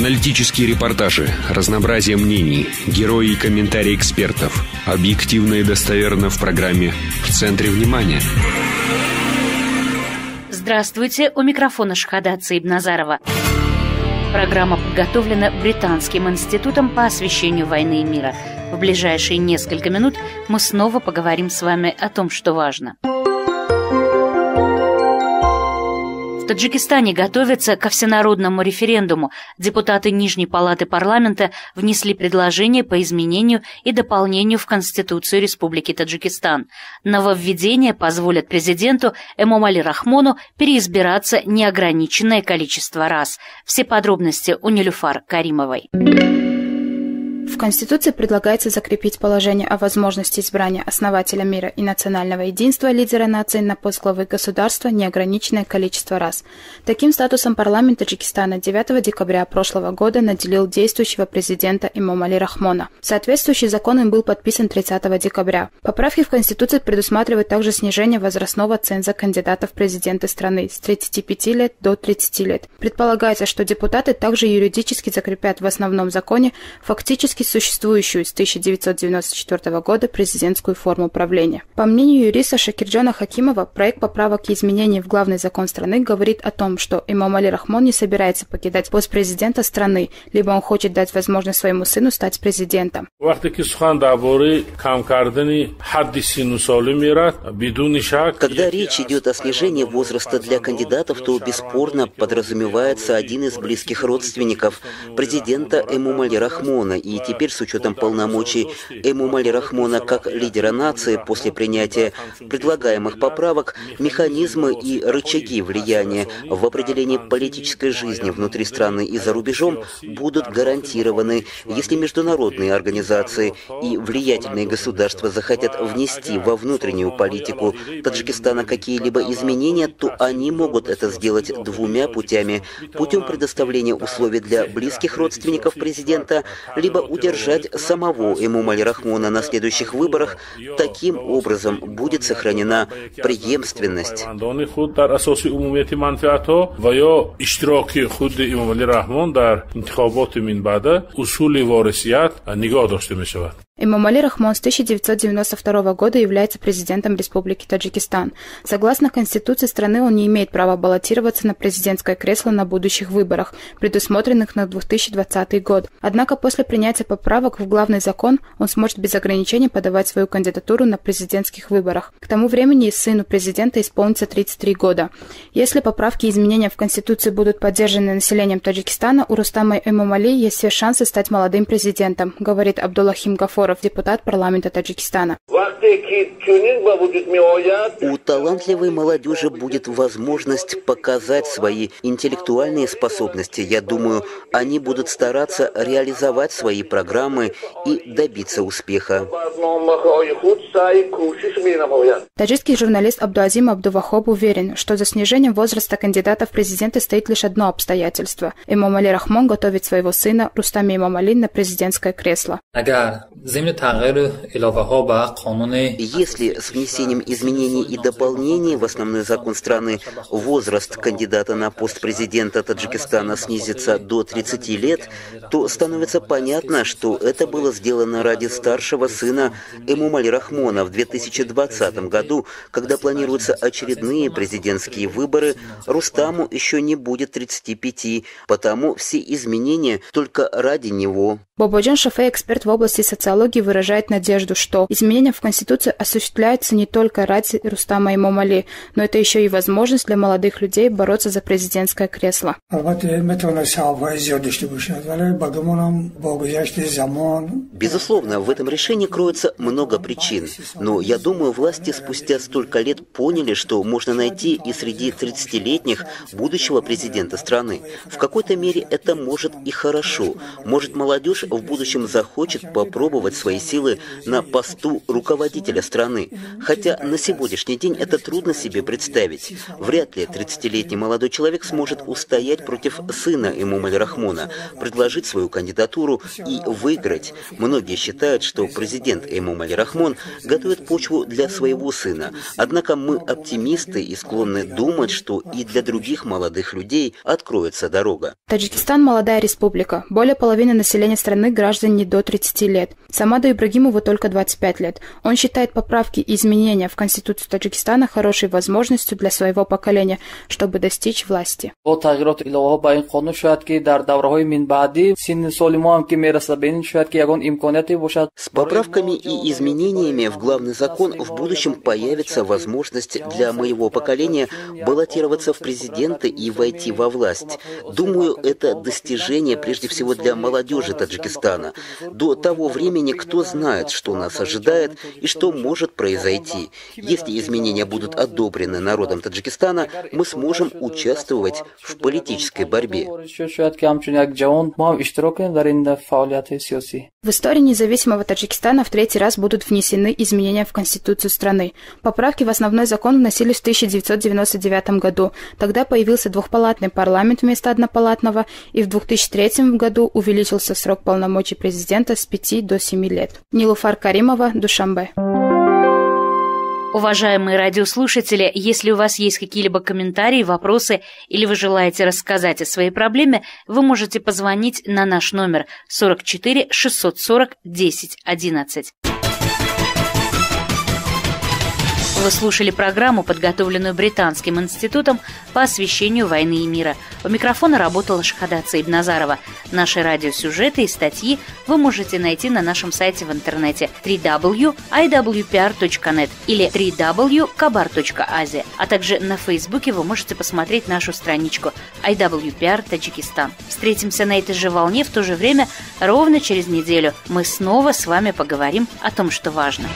Аналитические репортажи, разнообразие мнений, герои и комментарии экспертов. Объективно и достоверно в программе «В центре внимания». Здравствуйте, у микрофона Шахада Цаибназарова. Программа подготовлена Британским институтом по освещению войны и мира. В ближайшие несколько минут мы снова поговорим с вами о том, что важно – Таджикистане готовятся ко всенародному референдуму. Депутаты Нижней палаты парламента внесли предложение по изменению и дополнению в Конституцию Республики Таджикистан. Нововведения позволят президенту Эмомали Рахмону переизбираться неограниченное количество раз. Все подробности у Нелюфар Каримовой. Конституции предлагается закрепить положение о возможности избрания основателя мира и национального единства лидера нации на пост главы государства неограниченное количество раз. Таким статусом парламент Таджикистана 9 декабря прошлого года наделил действующего президента Имомали Рахмона. Соответствующий закон им был подписан 30 декабря. Поправки в Конституции предусматривают также снижение возрастного ценза кандидатов в президенты страны с 35 лет до 30 лет. Предполагается, что депутаты также юридически закрепят в основном законе фактически существующую с 1994 года президентскую форму правления. По мнению юриста Шакирджана Хакимова, проект поправок и изменений в главный закон страны говорит о том, что имам Али Рахмон не собирается покидать пост президента страны, либо он хочет дать возможность своему сыну стать президентом. Когда речь идет о снижении возраста для кандидатов, то бесспорно подразумевается один из близких родственников президента Эмумали Рахмона и теперь с учетом полномочий Эмумали Рахмона как лидера нации после принятия предлагаемых поправок, механизмы и рычаги влияния в определении политической жизни внутри страны и за рубежом будут гарантированы, если международные организации и влиятельные государства захотят внести во внутреннюю политику Таджикистана какие-либо изменения, то они могут это сделать двумя путями. Путем предоставления условий для близких родственников президента, либо удержать самого Эмумали Рахмона на следующих выборах, таким образом будет сохранена преемственность. Имамали Рахмон с 1992 года является президентом Республики Таджикистан. Согласно Конституции страны, он не имеет права баллотироваться на президентское кресло на будущих выборах, предусмотренных на 2020 год. Однако после принятия поправок в главный закон он сможет без ограничений подавать свою кандидатуру на президентских выборах. К тому времени сыну президента исполнится 33 года. Если поправки и изменения в Конституции будут поддержаны населением Таджикистана, у Рустама Имамали есть все шансы стать молодым президентом, говорит Абдуллахим Гафор Гафуров, депутат парламента Таджикистана. У талантливой молодежи будет возможность показать свои интеллектуальные способности. Я думаю, они будут стараться реализовать свои программы и добиться успеха. Таджикский журналист Абдуазим Абдувахоб уверен, что за снижением возраста кандидата в президенты стоит лишь одно обстоятельство. Имам Али Рахмон готовит своего сына Рустами Имамали на президентское кресло. Если с внесением изменений и дополнений в основной закон страны возраст кандидата на пост президента Таджикистана снизится до 30 лет, то становится понятно, что это было сделано ради старшего сына Эмумали Рахмона в 2020 году, когда планируются очередные президентские выборы, Рустаму еще не будет 35, потому все изменения только ради него. Бободжан Шафе, эксперт в области социологии, выражает надежду, что изменения в Конституции осуществляются не только ради Рустама и Момали, но это еще и возможность для молодых людей бороться за президентское кресло. Безусловно, в этом решении кроется много причин, но я думаю, власти спустя столько лет поняли, что можно найти и среди 30-летних будущего президента страны. В какой-то мере это может и хорошо. Может молодежь в будущем захочет попробовать попробовать свои силы на посту руководителя страны. Хотя на сегодняшний день это трудно себе представить. Вряд ли 30-летний молодой человек сможет устоять против сына Эмумали Рахмона, предложить свою кандидатуру и выиграть. Многие считают, что президент Эмумали Рахмон готовит почву для своего сына. Однако мы оптимисты и склонны думать, что и для других молодых людей откроется дорога. Таджикистан – молодая республика. Более половины населения страны – граждане до 30 лет. Самаду Ибрагимову только 25 лет. Он считает поправки и изменения в Конституцию Таджикистана хорошей возможностью для своего поколения, чтобы достичь власти. С поправками и изменениями в главный закон в будущем появится возможность для моего поколения баллотироваться в президенты и войти во власть. Думаю, это достижение прежде всего для молодежи Таджикистана. До того времени кто знает, что нас ожидает и что может произойти. Если изменения будут одобрены народом Таджикистана, мы сможем участвовать в политической борьбе. В истории независимого Таджикистана в третий раз будут внесены изменения в Конституцию страны. Поправки в основной закон вносились в 1999 году. Тогда появился двухпалатный парламент вместо однопалатного, и в 2003 году увеличился срок полномочий президента с 5 до 7 лет. Нилуфар Каримова, Душамбе. Уважаемые радиослушатели, если у вас есть какие-либо комментарии, вопросы или вы желаете рассказать о своей проблеме, вы можете позвонить на наш номер 44 640 10 11. Вы слушали программу, подготовленную Британским институтом по освещению войны и мира. У микрофона работала Шахада Цаибназарова. Наши радиосюжеты и статьи вы можете найти на нашем сайте в интернете www.iwpr.net или www.kabar.asia, а также на Фейсбуке вы можете посмотреть нашу страничку IWPR Таджикистан. Встретимся на этой же волне в то же время ровно через неделю. Мы снова с вами поговорим о том, что важно.